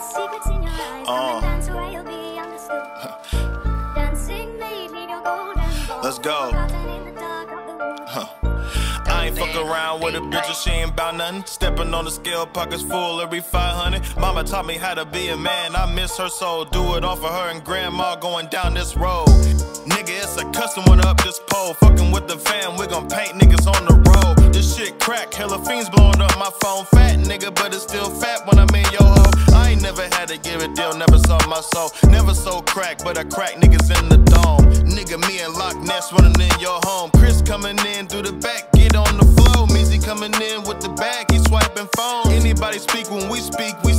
Uh. Let's go. Huh. I ain't fuck around with a bitch if she ain't bout nothing. Stepping on the scale, pockets full every 500. Mama taught me how to be a man. I miss her so do it all for her and grandma going down this road. Custom one up this pole. Fucking with the fam, we gon' paint niggas on the road. This shit crack, hella fiends blowing up my phone. Fat nigga, but it's still fat when I'm in your hoe. I ain't never had to give a deal, never sold my soul. Never sold crack, but I crack niggas in the dome. Nigga, me and Loch Ness running in your home. Chris coming in through the back, get on the flow. Meezy coming in with the bag, he swiping phone. Anybody speak when we speak, we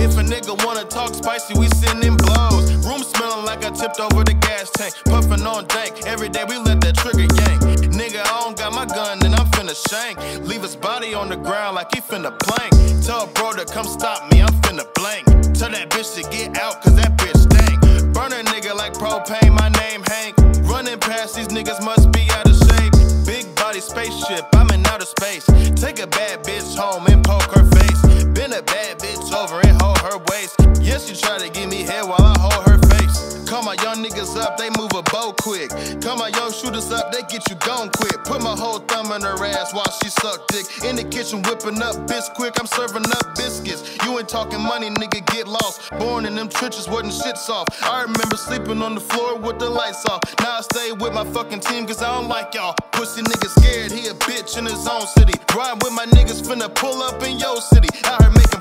If a nigga wanna talk spicy, we send them blows. Room smelling like I tipped over the gas tank. Puffing on dank, every day we let that trigger yank. Nigga, I don't got my gun, and I'm finna shank. Leave his body on the ground like he finna plank. Tell bro to come stop me, I'm finna blank. Tell that bitch to get out, cause that bitch stank. Burn a nigga like propane, my name Hank. Running past these niggas must be out of shape. Big body spaceship, I'm in outer space. Take a bad bitch home and poke her face. Bend a bad my young niggas up, they move a bow quick. Call my young shooters up, they get you gone quick. Put my whole thumb in her ass while she suck dick. In the kitchen whipping up bits quick, I'm serving up biscuits. You ain't talking money, nigga, get lost. Born in them trenches, wasn't shit soft. I remember sleeping on the floor with the lights off. Now I stay with my fucking team, cause I don't like y'all. Pussy nigga scared, he a bitch in his own city. Ride with my niggas, finna pull up in your city. Out here making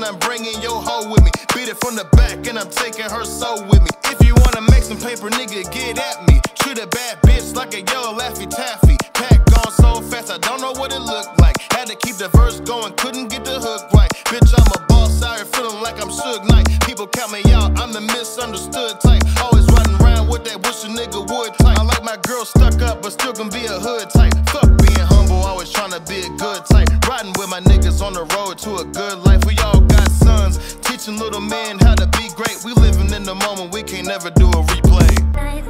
and I'm bringing your hoe with me. Beat it from the back, and I'm taking her soul with me. If you wanna make some paper, nigga, get at me. Treat a bad bitch like a yellow Laffy Taffy. Pack gone so fast, I don't know what it looked like. Had to keep the verse going, couldn't get the hook right. Bitch, I'm a boss out here feeling like I'm Suge Knight. People count me out, I'm the misunderstood type. Always riding around with that wish a nigga would type. I like my girl stuck up, but still can be a hood type. Teaching little men how to be great. We living in the moment, we can't never do a replay.